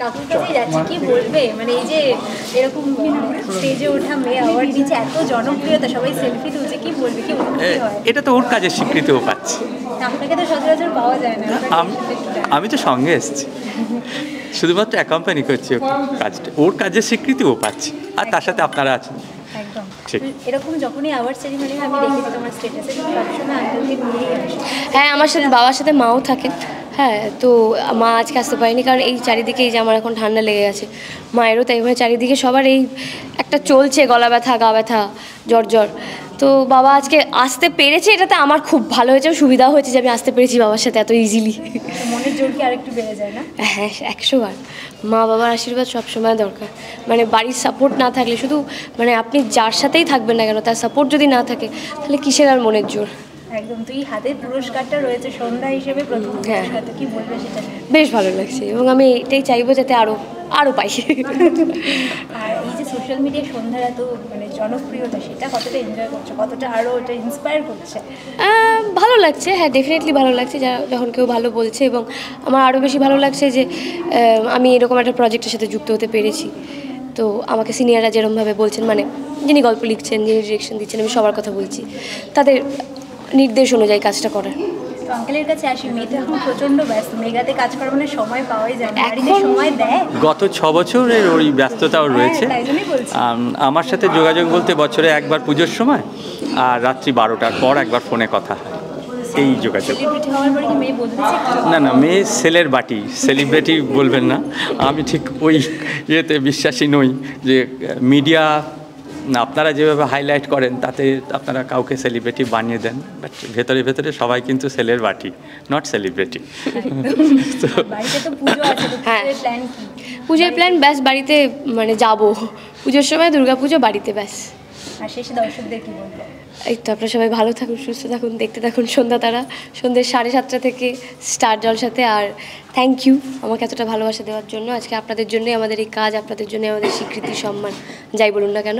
কাকুর কাছেই যাচ্ছি কি বলবে? মানে এই যে এরকম স্টেজে ওঠা মেয়ে অ্যাওয়ার্ড দিচ্ছে এত জনপ্রিয়তা সবাই সেলফি তুলছে কি বলবে কি এটা তো ওর কাজের স্বীকৃতিও পাচ্ছে। আপনাকে তো সচরাচর পাওয়া যায় না আমি তো সঙ্গে এসেছি। শুধুমাত্র অ্যাকম্পানি করছি কাজটা ওর কাজের স্বীকৃতি ও পাচ্ছে। আর তার সাথে আপনারা আছেন। একদম। এরকম যখনই অ্যাওয়ার্ড সেরিমনি আমি দেখেছি তোমার স্টেটাসে সবসময় আঙ্কেলকে নিয়েই হ্যাঁ আমার সাথে বাবার সাথে মাও থাকেন হ্যাঁ তো মা আজকে আসতে পারেনি কারণ এই চারিদিকে এই যে আমার এখন ঠান্ডা লেগে গেছে। মায়েরও তাই মানে চারিদিকে সবার এই একটা চলছে গলা ব্যথা গা ব্যথা জ্বর জ্বর। তো বাবা আজকে আসতে পেরেছে এটাতে আমার খুব ভালো হয়েছে সুবিধা হয়েছে যে আমি আসতে পেরেছি বাবার সাথে এত ইজিলি মনের জোর কি আরেকটু বেড়ে যায় না? হ্যাঁ একশো বার। মা বাবার আশীর্বাদ সবসময় দরকার। মানে বাড়ির সাপোর্ট না থাকলে শুধু মানে আপনি যার সাথেই থাকবেন না কেন তার সাপোর্ট যদি না থাকে তাহলে কিসের আর মনের জোর? একদম তুই হাতের পুরস্কারটা রয়েছে সন্ধ্যা হিসেবে প্রথম হ্যাঁ। পুরস্কার কি বলবে সেটা? বেশ ভালো লাগছে এবং আমি এটাই চাইব যাতে আরও আরও পাই। আর এই যে সোশ্যাল মিডিয়া সন্ধ্যার এত মানে জনপ্রিয়তা সেটা কতটা এনজয় করছ? কতটা আরও ওটা ইন্সপায়ার করছে? ভালো লাগছে হ্যাঁ ডেফিনেটলি ভালো লাগছে যা যখন কেউ ভালো বলছে এবং আমার আরও বেশি ভালো লাগছে যে আমি এরকম একটা প্রজেক্টের সাথে যুক্ত হতে পেরেছি। তো আমাকে সিনিয়ররা যেরমভাবে বলছেন মানে যিনি গল্প লিখছেন যিনি ডিরেকশন দিচ্ছেন আমি সবার কথা বলছি। তাদের নির্দেশ অনুযায়ী কাজটা করার তো আঙ্কেলের কাছে আসি মেয়ে এখন প্রচণ্ড ব্যস্ত মেগাতে কাজ করার মানে সময় পাওয়াই যায় না সময় দেয়। গত ছ বছরের ওই ব্যস্ততাও রয়েছে। হ্যাঁ। আম, আমার সাথে যোগাযোগ বলতে বছরে একবার পুজোর সময় আর রাত্রি বারোটার পর একবার ফোনে কথা এই যোগাযোগ? না না মেয়ে সেলের বাটি সেলিব্রিটি বলবেন না। আমি ঠিক ওই ইয়েতে বিশ্বাসী নই যে মিডিয়া আপনারা যেভাবে হাইলাইট করেন তাতে আপনারা কাউকে সেলিব্রিটি বানিয়ে দেন বাট ভেতরে ভেতরে সবাই কিন্তু সেলের বাটি নট সেলিব্রিটি তো তো পুজো আছে তো হ্যাঁ। প্ল্যান পুজোর প্ল্যান ব্যাস বাড়িতে মানে যাব। পুজোর সময় দুর্গাপুজো বাড়িতে ব্যাস। আর এই তো আপনারা সবাই ভালো থাকুন, সুস্থ থাকুন, দেখতে থাকুন সন্ধ্যা তারা, সন্ধ্যে সাড়ে সাতটা থেকে স্টার জলসাতে। আর থ্যাংক ইউ আমাকে এতটা ভালোবাসা দেওয়ার জন্য। আজকে আপনাদের জন্যই আমাদের এই কাজ, আপনাদের জন্য আমাদের স্বীকৃতি, সম্মান, যাই বলুন না কেন।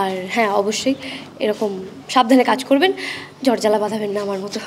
আর হ্যাঁ অবশ্যই এরকম সাবধানে কাজ করবেন জ্বালা বাঁধাবেন না আমার মতো।